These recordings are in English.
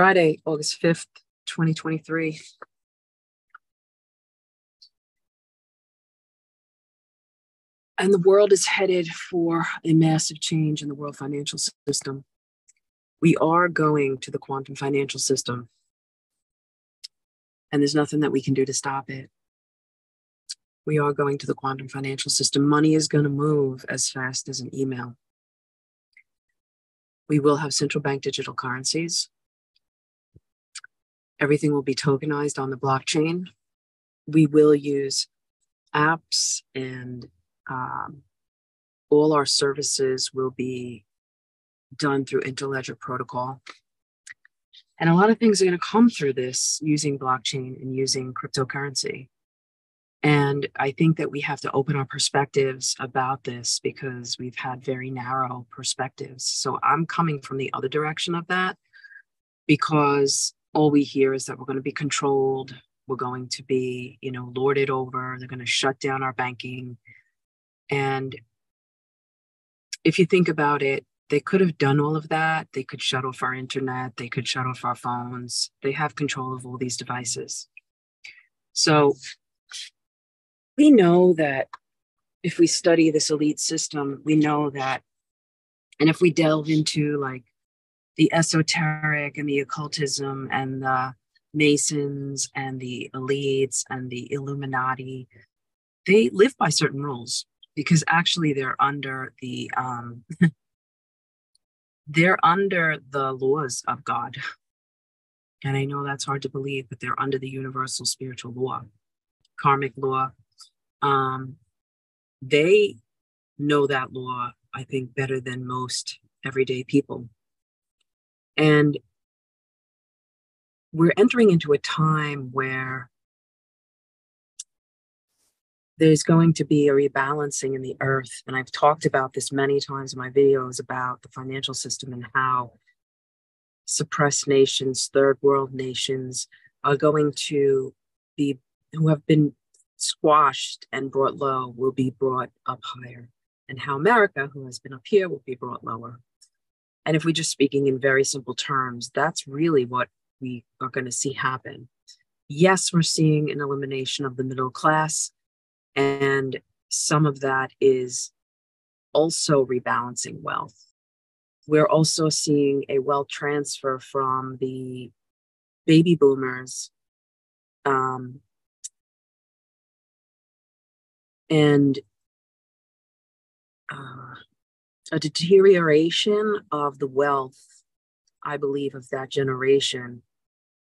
Friday, August 5th, 2023. And the world is headed for a massive change in the world financial system. We are going to the quantum financial system, and there's nothing that we can do to stop it. We are going to the quantum financial system. Money is going to move as fast as an email. We will have central bank digital currencies. Everything will be tokenized on the blockchain. We will use apps and um, all our services will be done through Interledger protocol. And a lot of things are going to come through this using blockchain and using cryptocurrency. And I think that we have to open our perspectives about this because we've had very narrow perspectives. So I'm coming from the other direction of that because all we hear is that we're going to be controlled, we're going to be, you know, lorded over, they're going to shut down our banking. And if you think about it, they could have done all of that. They could shut off our internet, they could shut off our phones. They have control of all these devices. So we know that if we study this elite system, we know that, and if we delve into like the esoteric and the occultism and the Masons and the elites and the Illuminati, they live by certain rules because actually they're under the um, they're under the laws of God. And I know that's hard to believe, but they're under the universal spiritual law, karmic law, um, they know that law, I think, better than most everyday people. And we're entering into a time where there's going to be a rebalancing in the earth. And I've talked about this many times in my videos about the financial system and how suppressed nations, third world nations, are going to be, who have been squashed and brought low will be brought up higher, and how America, who has been up here, will be brought lower. And if we're just speaking in very simple terms, that's really what we are going to see happen. Yes, we're seeing an elimination of the middle class, and some of that is also rebalancing wealth. We're also seeing a wealth transfer from the baby boomers um, and uh, a deterioration of the wealth, I believe, of that generation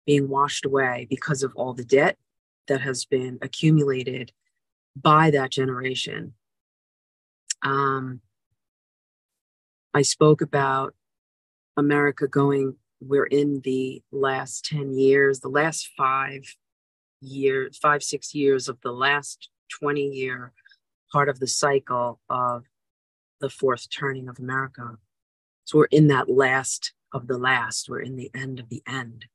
being washed away because of all the debt that has been accumulated by that generation. Um, I spoke about America going, we're in the last 10 years, the last five years, five, six years of the last 20 year part of the cycle of the fourth turning of America. So we're in that last of the last, we're in the end of the end.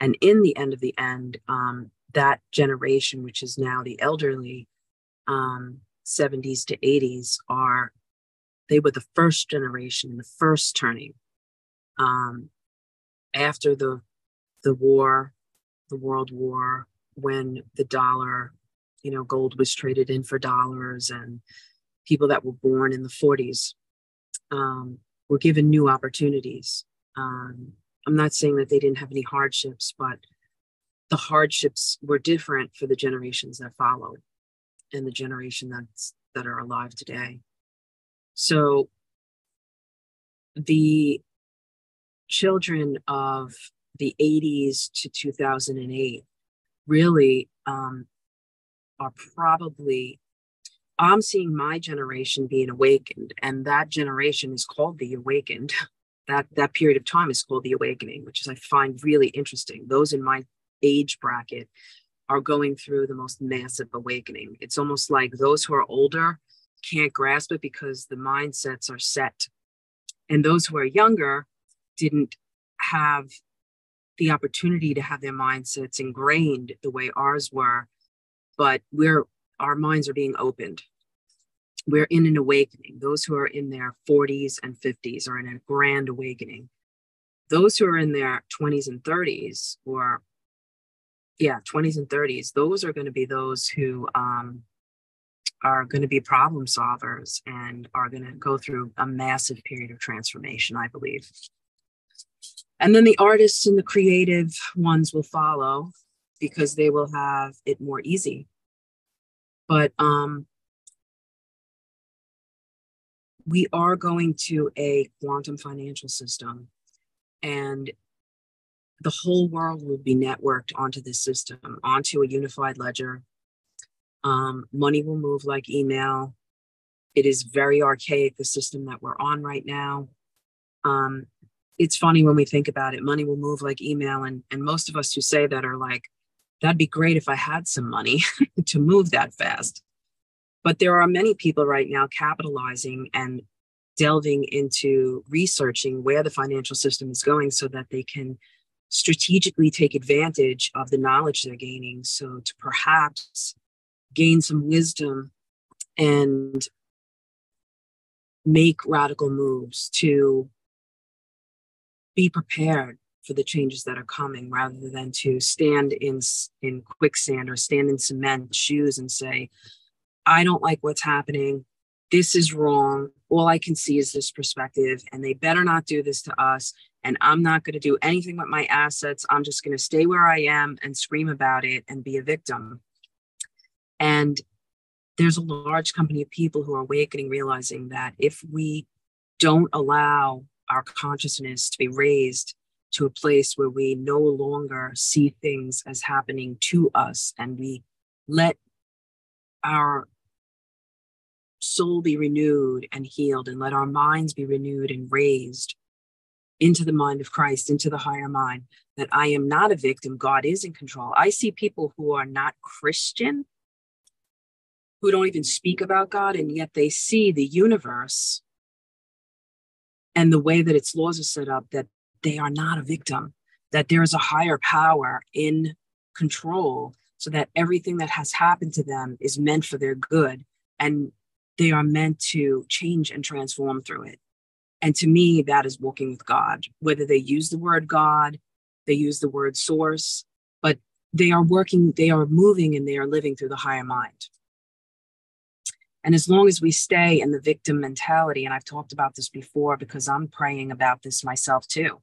And in the end of the end, um, that generation, which is now the elderly um, 70s to 80s, are they were the first generation, in the first turning. Um, after the the war, the World War, when the dollar you know, gold was traded in for dollars and people that were born in the 40s um, were given new opportunities. Um, I'm not saying that they didn't have any hardships, but the hardships were different for the generations that followed and the generation that's that are alive today. So the children of the 80s to 2008 really um, are probably I'm seeing my generation being awakened, and that generation is called the awakened. That that period of time is called the awakening, which is I find really interesting. Those in my age bracket are going through the most massive awakening. It's almost like those who are older can't grasp it because the mindsets are set. And those who are younger didn't have the opportunity to have their mindsets ingrained the way ours were but we're our minds are being opened we're in an awakening those who are in their 40s and 50s are in a grand awakening those who are in their 20s and 30s, or yeah, 20s and 30s, those are going to be those who um, are going to be problem solvers and are going to go through a massive period of transformation, I believe. And then the artists and the creative ones will follow because they will have it more easy. But um, we are going to a quantum financial system, and the whole world will be networked onto this system, onto a unified ledger. Um, money will move like email. It is very archaic, the system that we're on right now. Um, it's funny when we think about it money will move like email and and most of us who say that are like that'd be great if i had some money to move that fast. But there are many people right now capitalizing and delving into researching where the financial system is going so that they can strategically take advantage of the knowledge they're gaining. So to perhaps gain some wisdom and make radical moves to be prepared for the changes that are coming rather than to stand in in quicksand or stand in cement shoes and say i don't like what's happening. This is wrong. All i can see is this perspective and they better not do this to us and i'm not going to do anything with my assets. I'm just going to stay where i am and scream about it and be a victim. And there's a large company of people who are awakening realizing that if we don't allow our consciousness to be raised to a place where we no longer see things as happening to us and we let our soul be renewed and healed and let our minds be renewed and raised into the mind of Christ, into the higher mind, that I am not a victim. God is in control. I see people who are not Christian, who don't even speak about God, and yet they see the universe and the way that its laws are set up that they are not a victim, that there is a higher power in control so that everything that has happened to them is meant for their good and they are meant to change and transform through it. And to me, that is walking with God, whether they use the word God, they use the word source, but they are working, they are moving, and they are living through the higher mind. And as long as we stay in the victim mentality, and I've talked about this before because I'm praying about this myself too,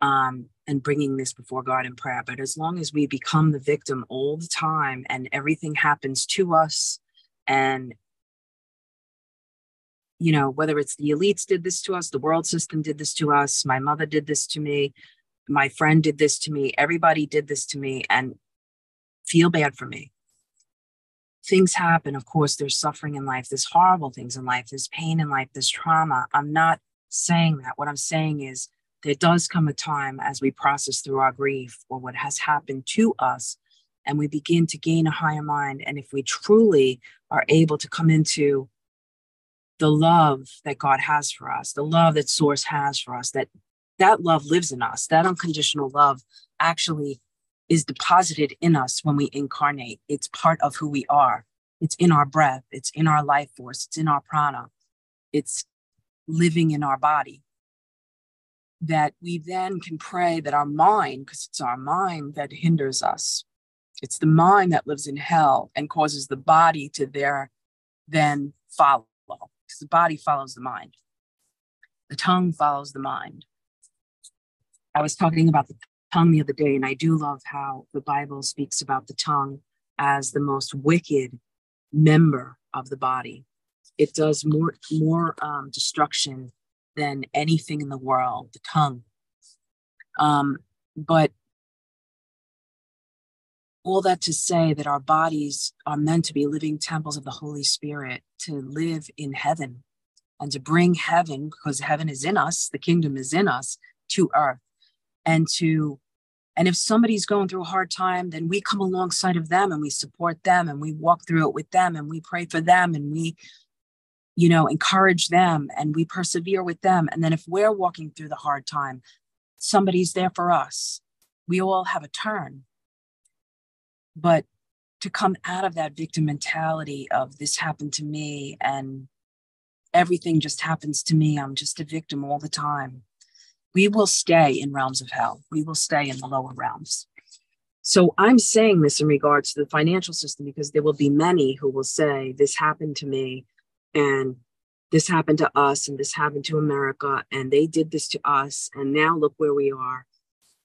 um, and bringing this before God in prayer. But as long as we become the victim all the time and everything happens to us, and you know, whether it's the elites did this to us, the world system did this to us, my mother did this to me, my friend did this to me, everybody did this to me, and feel bad for me things happen. Of course, there's suffering in life, there's horrible things in life, there's pain in life, there's trauma. I'm not saying that. What I'm saying is there does come a time as we process through our grief or what has happened to us and we begin to gain a higher mind. And if we truly are able to come into the love that God has for us, the love that Source has for us, that that love lives in us, that unconditional love actually is deposited in us when we incarnate. It's part of who we are. It's in our breath, it's in our life force, it's in our prana, it's living in our body. That we then can pray that our mind, because it's our mind that hinders us, it's the mind that lives in hell and causes the body to there then follow, because the body follows the mind. The tongue follows the mind. I was talking about the tongue the other day, and I do love how the Bible speaks about the tongue as the most wicked member of the body. It does more more um, destruction than anything in the world. The tongue, um, but all that to say that our bodies are meant to be living temples of the Holy Spirit to live in heaven and to bring heaven, because heaven is in us, the kingdom is in us, to earth and to and if somebody's going through a hard time then we come alongside of them and we support them and we walk through it with them and we pray for them and we you know encourage them and we persevere with them and then if we're walking through the hard time somebody's there for us we all have a turn but to come out of that victim mentality of this happened to me and everything just happens to me i'm just a victim all the time we will stay in realms of hell. We will stay in the lower realms. So I'm saying this in regards to the financial system because there will be many who will say, This happened to me, and this happened to us, and this happened to America, and they did this to us, and now look where we are.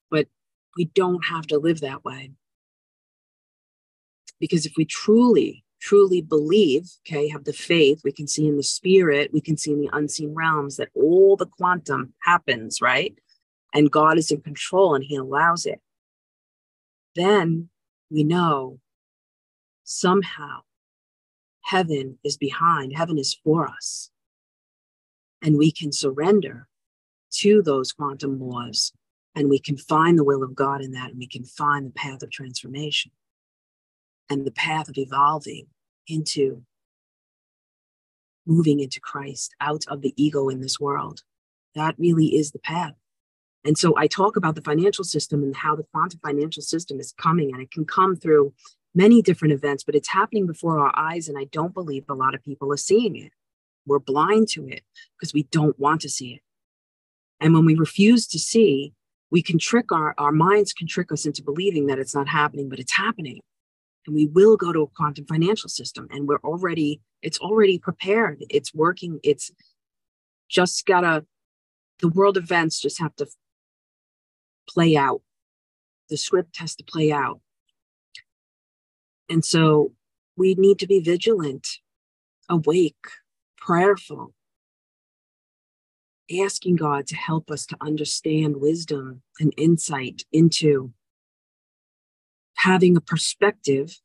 But we don't have to live that way. Because if we truly, truly believe, okay, have the faith, we can see in the spirit, we can see in the unseen realms that all the quantum happens, right? And God is in control and He allows it then we know somehow heaven is behind, heaven is for us. And we can surrender to those quantum laws and we can find the will of God in that and we can find the path of transformation and the path of evolving into moving into Christ out of the ego in this world. That really is the path. And so I talk about the financial system and how the quantum financial system is coming, and it can come through many different events, but it's happening before our eyes. And I don't believe a lot of people are seeing it. We're blind to it because we don't want to see it. And when we refuse to see, we can trick our, our minds can trick us into believing that it's not happening, but it's happening. And we will go to a quantum financial system and we're already, it's already prepared. It's working. It's just gotta, the world events just have to play out. The script has to play out. And so we need to be vigilant, awake, prayerful, asking God to help us to understand wisdom and insight into having a perspective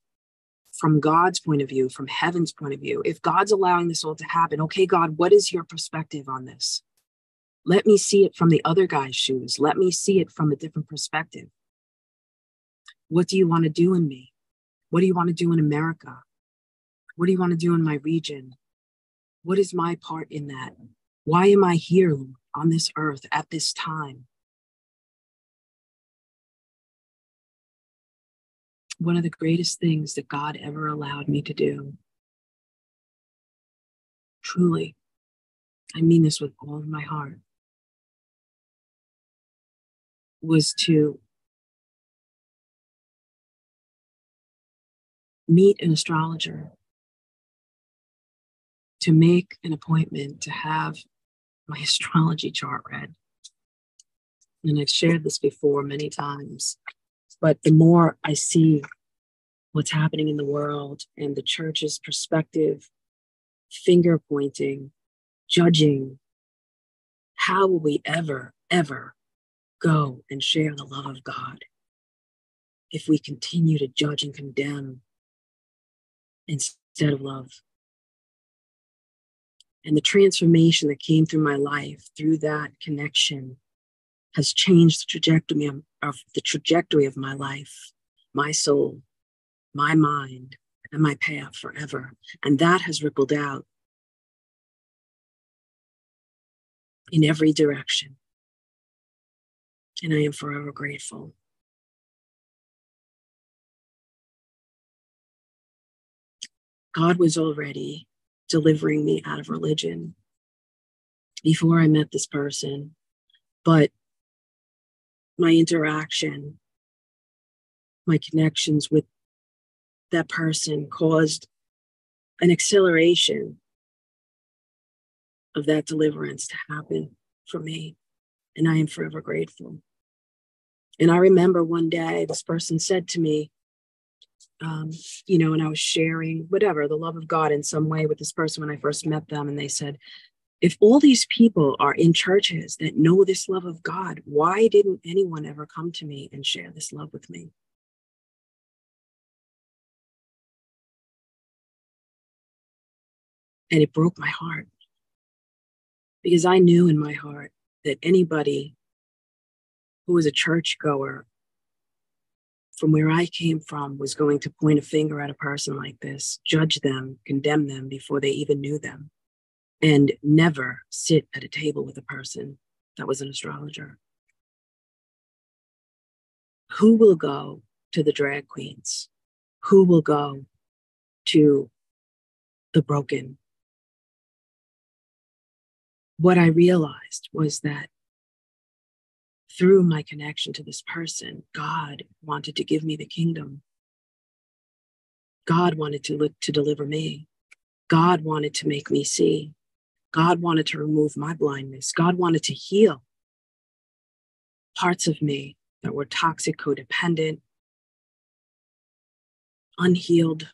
from God's point of view, from heaven's point of view. If God's allowing this all to happen, okay, God, what is your perspective on this? Let me see it from the other guy's shoes. Let me see it from a different perspective. What do you want to do in me? What do you want to do in America? What do you want to do in my region? What is my part in that? Why am I here on this earth at this time? One of the greatest things that God ever allowed me to do, truly, I mean this with all of my heart, was to meet an astrologer, to make an appointment to have my astrology chart read. And I've shared this before many times, but the more I see what's happening in the world and the church's perspective, finger pointing, judging, how will we ever, ever go and share the love of God. If we continue to judge and condemn instead of love. And the transformation that came through my life through that connection has changed the trajectory of, of the trajectory of my life, my soul, my mind, and my path forever. And that has rippled out in every direction and I am forever grateful. God was already delivering me out of religion before I met this person, but my interaction, my connections with that person caused an acceleration of that deliverance to happen for me. And I am forever grateful. And I remember one day this person said to me, um, you know, and I was sharing whatever, the love of God in some way with this person when I first met them. And they said, if all these people are in churches that know this love of God, why didn't anyone ever come to me and share this love with me? And it broke my heart because I knew in my heart that anybody who was a churchgoer from where I came from was going to point a finger at a person like this, judge them, condemn them before they even knew them, and never sit at a table with a person that was an astrologer. Who will go to the drag queens? Who will go to the broken? What I realized was that through my connection to this person, God wanted to give me the kingdom. God wanted to look to deliver me. God wanted to make me see. God wanted to remove my blindness. God wanted to heal parts of me that were toxic, codependent, unhealed.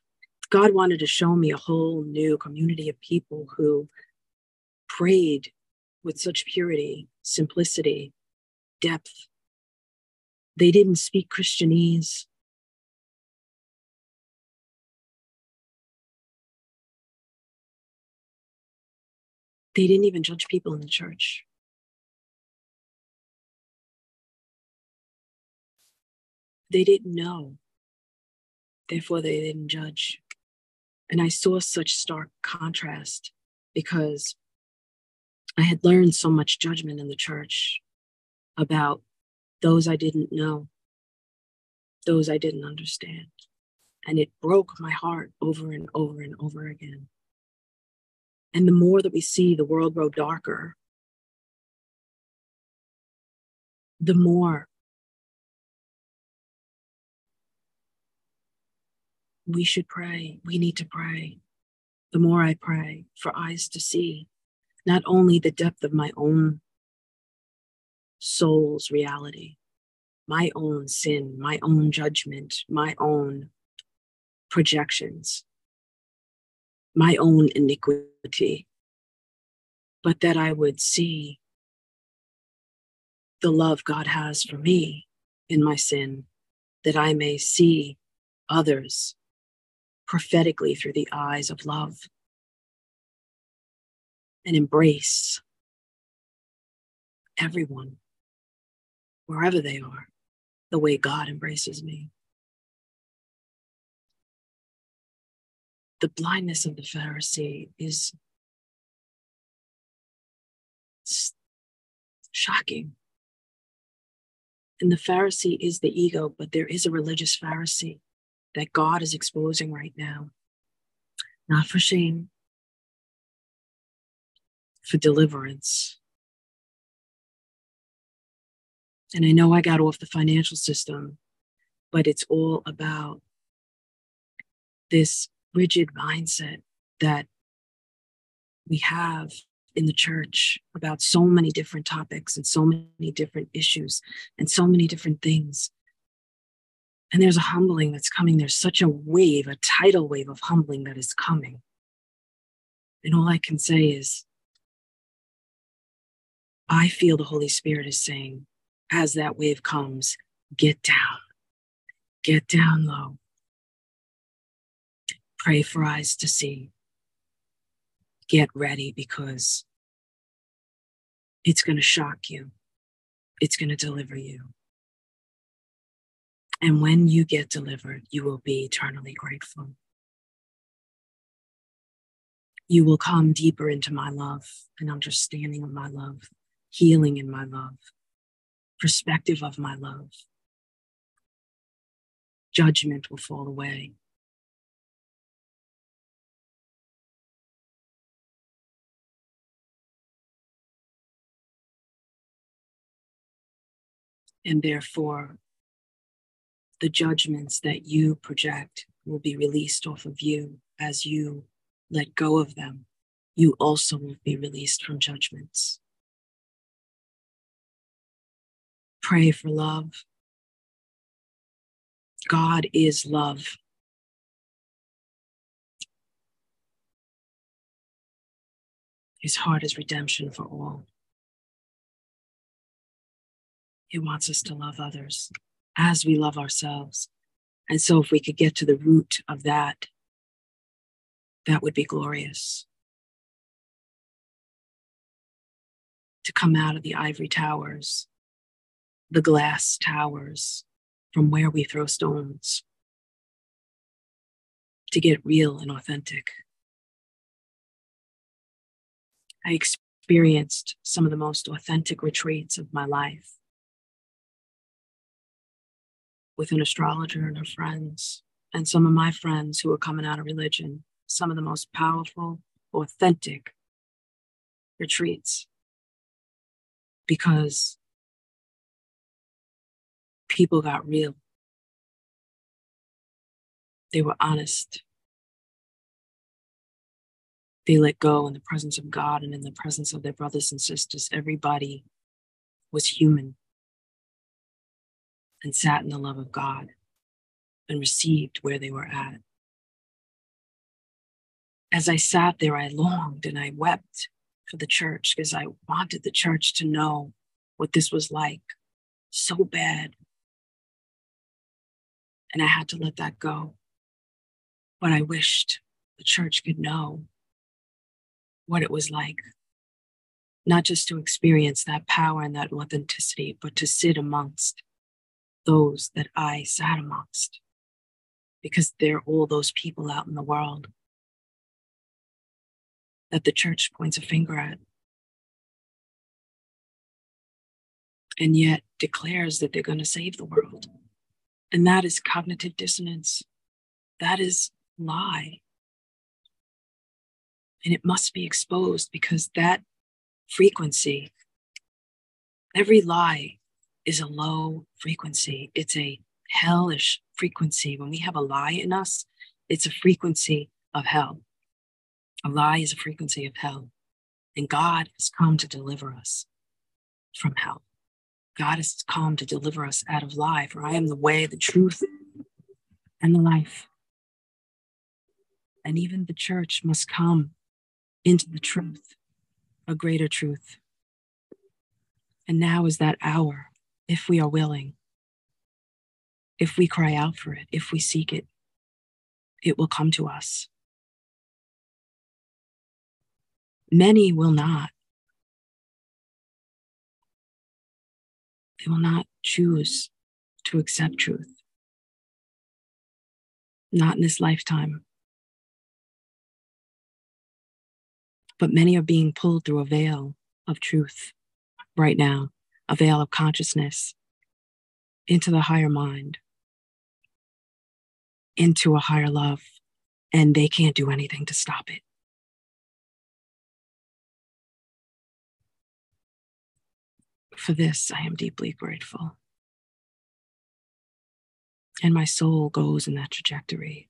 God wanted to show me a whole new community of people who prayed with such purity, simplicity, depth. They didn't speak Christianese. They didn't even judge people in the church. They didn't know. Therefore, they didn't judge. And I saw such stark contrast because I had learned so much judgment in the church about those I didn't know, those I didn't understand. And it broke my heart over and over and over again. And the more that we see the world grow darker, the more we should pray. We need to pray. The more I pray for eyes to see not only the depth of my own soul's reality, my own sin, my own judgment, my own projections, my own iniquity, but that I would see the love God has for me in my sin, that I may see others prophetically through the eyes of love and embrace everyone, wherever they are, the way God embraces me. The blindness of the Pharisee is shocking. And the Pharisee is the ego, but there is a religious Pharisee that God is exposing right now. Not for shame, for deliverance. And I know I got off the financial system, but it's all about this rigid mindset that we have in the church about so many different topics and so many different issues and so many different things. And there's a humbling that's coming. There's such a wave, a tidal wave of humbling that is coming. And all I can say is I feel the Holy Spirit is saying, as that wave comes, get down, get down low. Pray for eyes to see. Get ready because it's going to shock you, it's going to deliver you. And when you get delivered, you will be eternally grateful. You will come deeper into my love and understanding of my love healing in my love, perspective of my love. Judgment will fall away. And therefore, the judgments that you project will be released off of you as you let go of them. You also will be released from judgments. Pray for love. God is love. His heart is redemption for all. He wants us to love others as we love ourselves. And so, if we could get to the root of that, that would be glorious. To come out of the ivory towers the glass towers from where we throw stones to get real and authentic. I experienced some of the most authentic retreats of my life with an astrologer and her friends, and some of my friends who were coming out of religion, some of the most powerful, authentic retreats. Because people got real. They were honest. They let go in the presence of God and in the presence of their brothers and sisters. Everybody was human and sat in the love of God and received where they were at. As I sat there, I longed and I wept for the church because I wanted the church to know what this was like so bad. And I had to let that go. But I wished the church could know what it was like, not just to experience that power and that authenticity, but to sit amongst those that I sat amongst, because they're all those people out in the world that the church points a finger at. And yet declares that they're going to save the world. And that is cognitive dissonance. That is lie. And it must be exposed because that frequency, every lie is a low frequency. It's a hellish frequency. When we have a lie in us, it's a frequency of hell. A lie is a frequency of hell. And God has come to deliver us from hell. God has come to deliver us out of lie, for I am the way, the truth, and the life. And even the church must come into the truth, a greater truth. And now is that hour, if we are willing, if we cry out for it, if we seek it, it will come to us. Many will not. They will not choose to accept truth. Not in this lifetime. But many are being pulled through a veil of truth right now, a veil of consciousness into the higher mind, into a higher love, and they can't do anything to stop it. For this, I am deeply grateful. And my soul goes in that trajectory